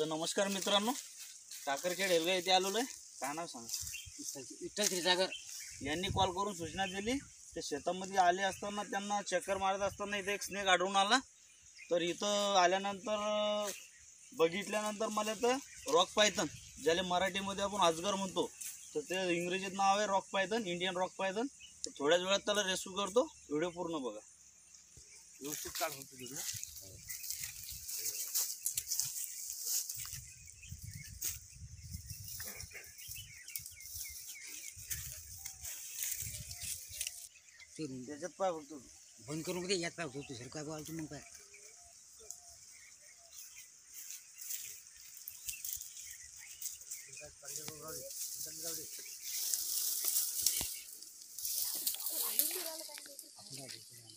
तर नमस्कार मित्रांनो टाकरखेड हेलगा येथे आलेलो आहे काय नाव सांगा? विठ्ठल क्षीरसागर यांनी कॉल करून सूचना दिली. ते शेतामध्ये आले असताना त्यांना चक्कर मारत असताना इथे एक स्नेक आढळून आला. तर इथं आल्यानंतर बघितल्यानंतर मला तर रॉक पायथन ज्याला मराठीमध्ये आपण अजगर म्हणतो तर ते इंग्रजीत नाव आहे rock python Indian rock python तर थोड्याच वेळात त्याला रेस्क्यू करतो. व्हिडिओ पूर्ण बघा. व्यवस्थित काढ होतो तिकडे ते त्याच्यात पाय फक्त बंद करून दे यात पाय होतो दुसरं काय बोलायचं मग काय घेऊ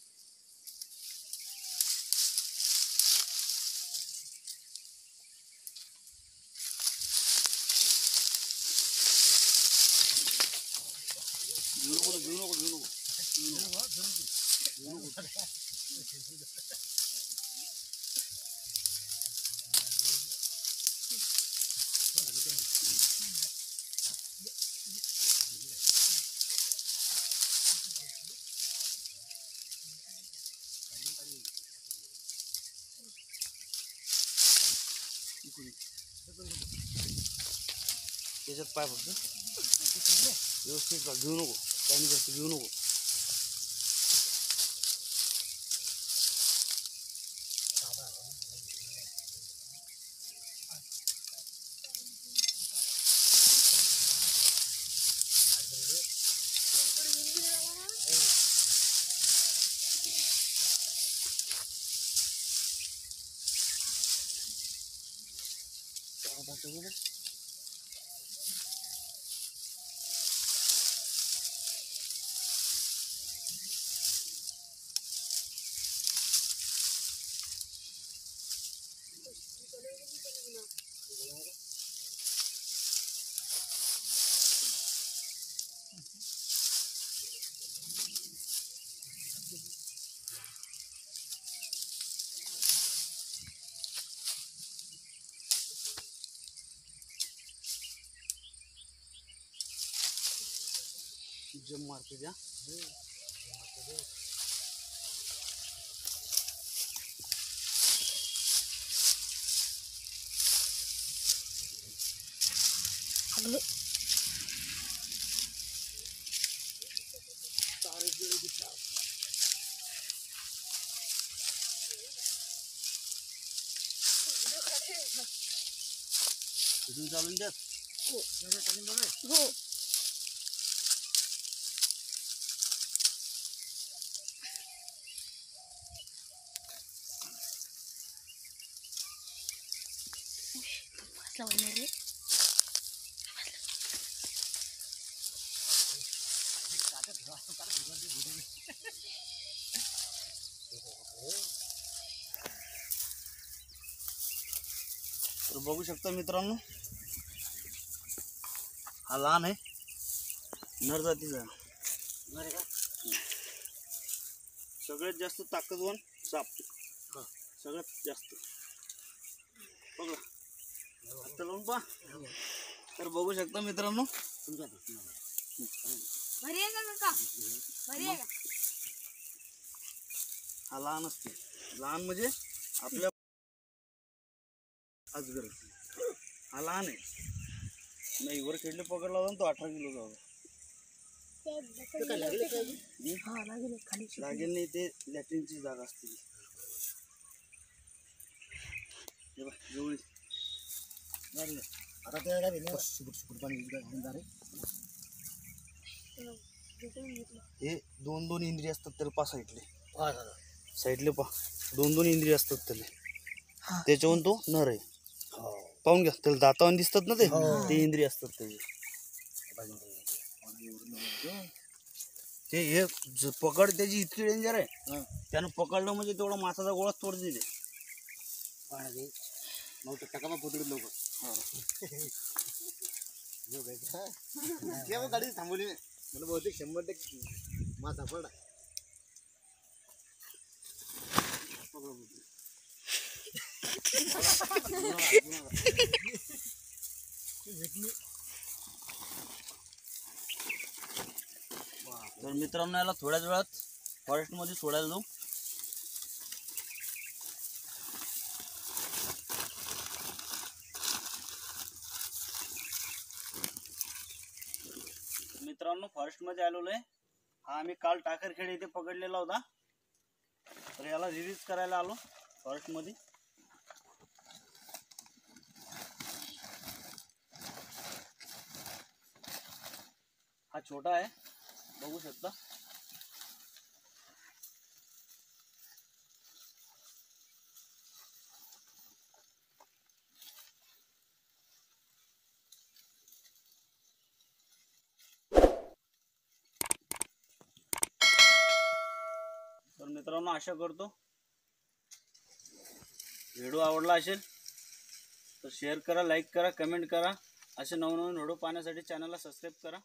त्याच्यात पाय फक्त व्यवस्थित का घेऊ नको काही नाही जास्त घेऊ नको Steven. जम मारते त्या तिथून चालून द्या तर बघू शकता मित्रांनो हा लहान आहे. नर जातीचा आहे. बरं का सगळ्यात जास्त ताकदवान साप. सगळ्यात जास्त. बघा. पहा. तर बघू शकता मित्रांनो. हा लहान असते. लहान म्हणजे आपल्या अजगर हा लहान आहे. नाही वर खेळले पकडला होता तो अठरा किलोचा होता ते काय लागले नाही ते लॅट्रिनची जागा असते. ती. हे बघ, जवळी लागले. आता ते काय भेटलं? सुकूट सुकूट पाणी इकडे घालून जा रे. हे दोन दोन इंद्रिय असतात त्याला पा साईडले हा. साईडले पा दोन दोन इंद्रिय असतात त्याला त्याच्याहून तो नर आहे हो. पाहून घ्या त्याला दातावान दिसतात ना ते हो. ते इंद्रिय असतात त्याचे ते. ते हे ज- पकड त्याची इतकी डेंजर आहे हा. त्यानं पकडलं म्हणजे तेवढा मासाचा गोळा तोडते ते पाहा ते. मग तो टाका मग पोतडीत लवकर. जो काय ते. ते मग गाडी थांबवली. मला बहुतेक शंभर टक्के मास सापडला तर मित्रांनो याला थोड्याच वेळात फॉरेस्टमध्ये सोडायला जाऊ मित्रांनो फॉरेस्टमध्ये आलेलो आहे हा आम्ही काल टाकरखेड इथे पकडलेला होता. तर याला रिलीज करायला आलो फॉरेस्टमध्ये हा छोटा आहे. बघू शकता. मित्रांनो आशा करतो. व्हिडिओ आवडला असेल तर शेअर करा लाईक करा कमेंट करा. असे नवनवीन व्हिडिओ पाहण्यासाठी चॅनलला सबस्क्राईब करा.